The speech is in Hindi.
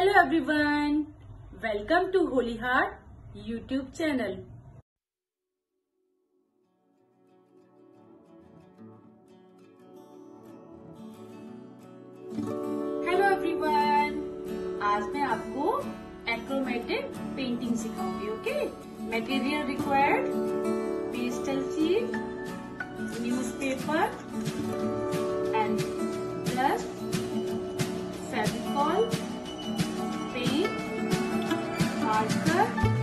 Hello everyone welcome to Holy Heart YouTube channel. Hello everyone आज मैं आपको achromatic painting सिखाऊँगी okay material required pastel sheet newspaper and brush Fevicol 네.